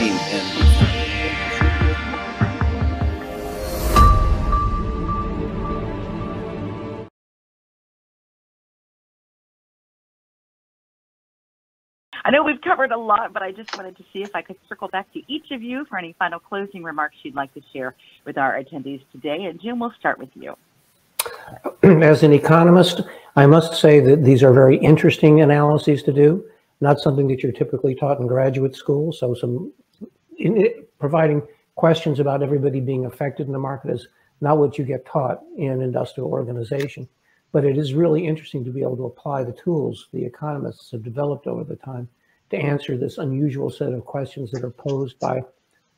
I know we've covered a lot, but I just wanted to see if I could circle back to each of you for any final closing remarks you'd like to share with our attendees today. And Jim, we'll start with you. As an economist, I must say that these are very interesting analyses to do, not something that you're typically taught in graduate school, so some it, providing questions about everybody being affected in the market is not what you get taught in industrial organization. But it is really interesting to be able to apply the tools the economists have developed over the time to answer this unusual set of questions that are posed by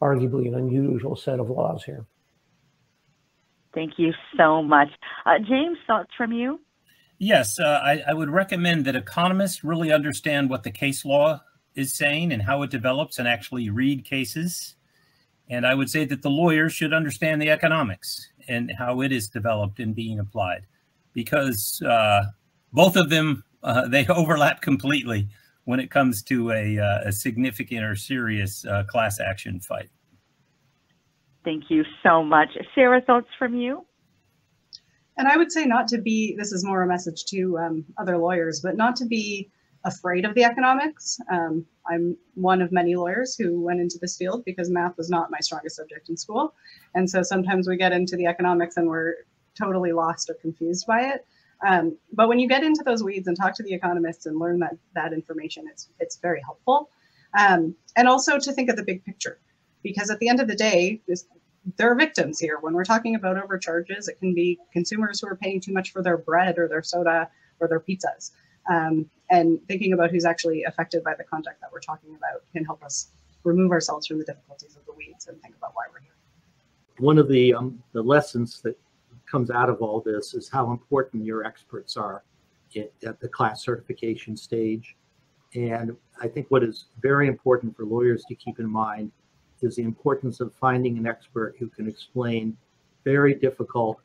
arguably an unusual set of laws here. Thank you so much. Uh, James, thoughts from you? Yes, uh, I, I, would recommend that economists really understand what the case law is saying and how it develops and actually read cases. And I would say that the lawyers should understand the economics and how it is developed and being applied because uh, both of them, uh, they overlap completely when it comes to a, uh, a significant or serious uh, class action fight. Thank you so much. Sarah, thoughts from you? And I would say not to be, this is more a message to um, other lawyers, but not to be afraid of the economics. Um, I'm one of many lawyers who went into this field because math was not my strongest subject in school. And so sometimes we get into the economics and we're totally lost or confused by it. Um, but when you get into those weeds and talk to the economists and learn that that information, it's it's very helpful. Um, and also to think of the big picture, because at the end of the day, this, there are victims here. When we're talking about overcharges, it can be consumers who are paying too much for their bread or their soda or their pizzas. Um, and thinking about who's actually affected by the conduct that we're talking about can help us remove ourselves from the difficulties of the weeds and think about why we're here. One of the um, the lessons that comes out of all this is how important your experts are at the class certification stage. And I think what is very important for lawyers to keep in mind is the importance of finding an expert who can explain very difficult,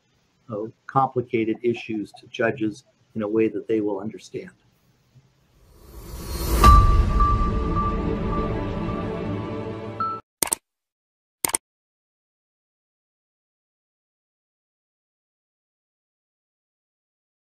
uh, complicated issues to judges in a way that they will understand.